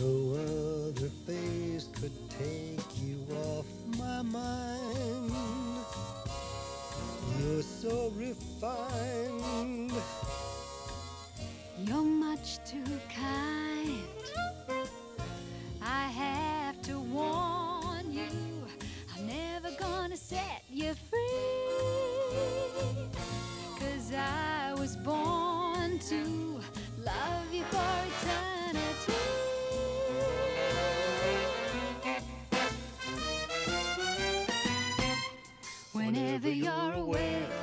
No other face could take you off my mind. You're so refined. You're much too kind. I have to warn you, I'm never gonna set you free. Cause I was born to love. Whenever you're away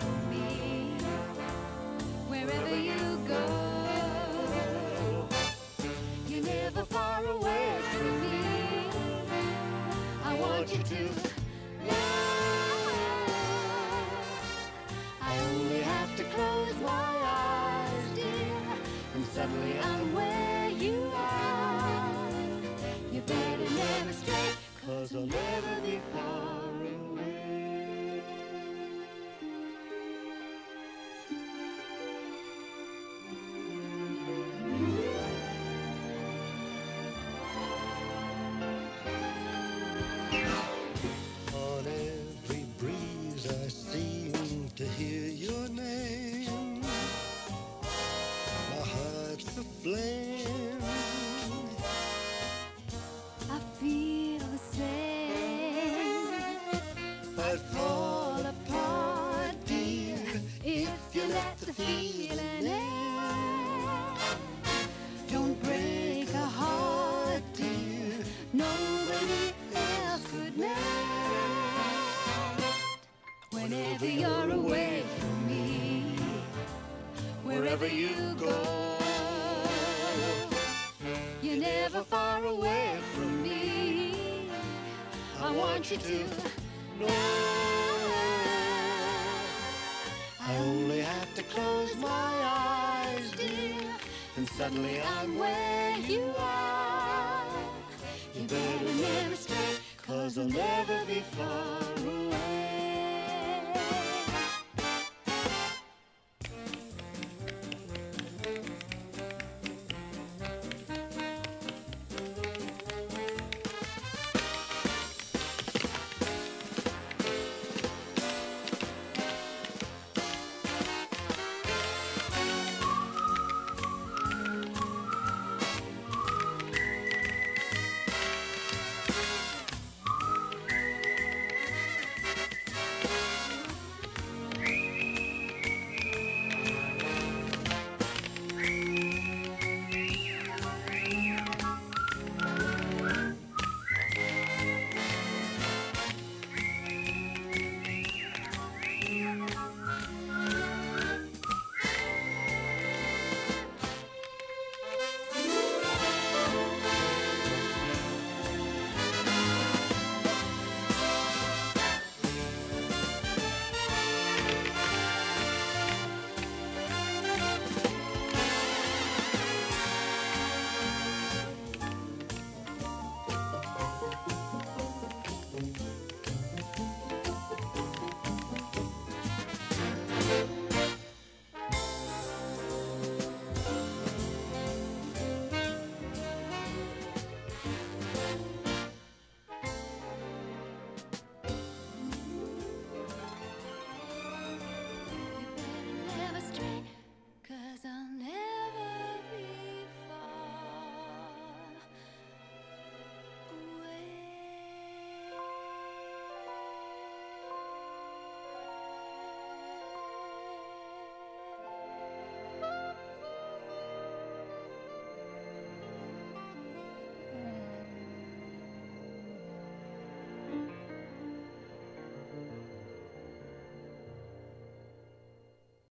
Fall Fall apart, dear, if you let the feeling in. Don't break a heart, dear. Nobody else could mend. Whenever you're away from me, wherever you go, you're never far away from me. I want you to know. I only have to close my eyes, dear, and suddenly I'm where you are. You better never stray, cause I'll never be far